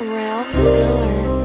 Ralph Diller.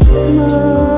Wanna